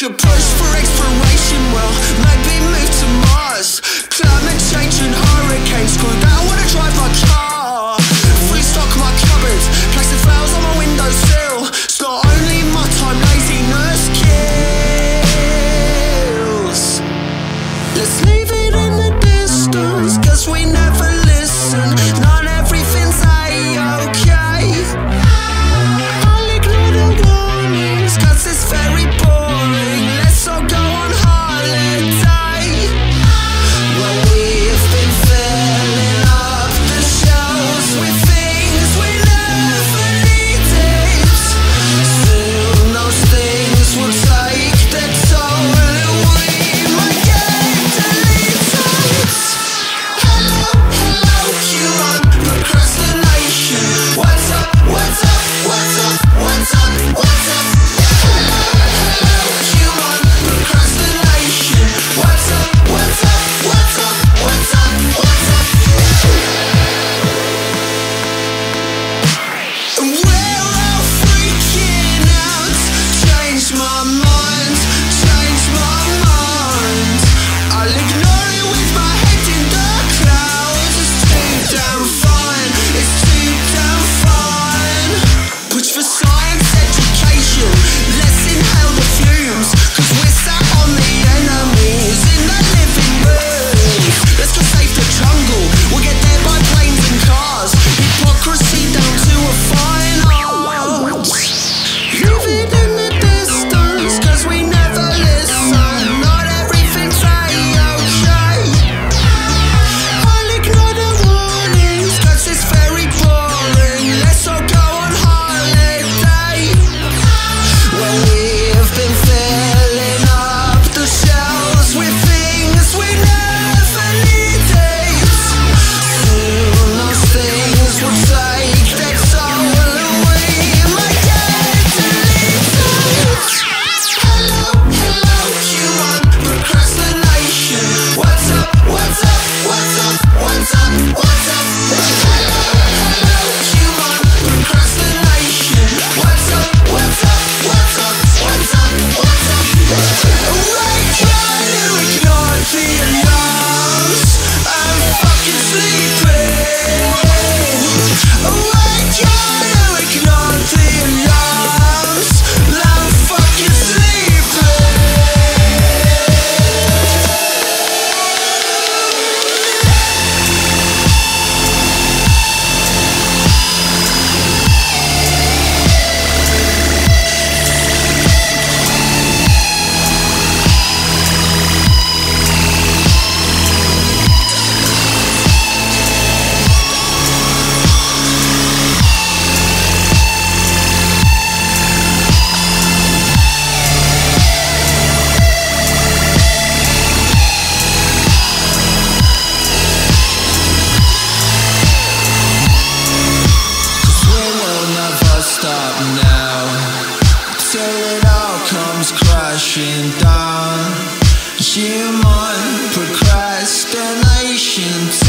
your push for exploration. Well might be moved tomorrow nation down. Human procrastination.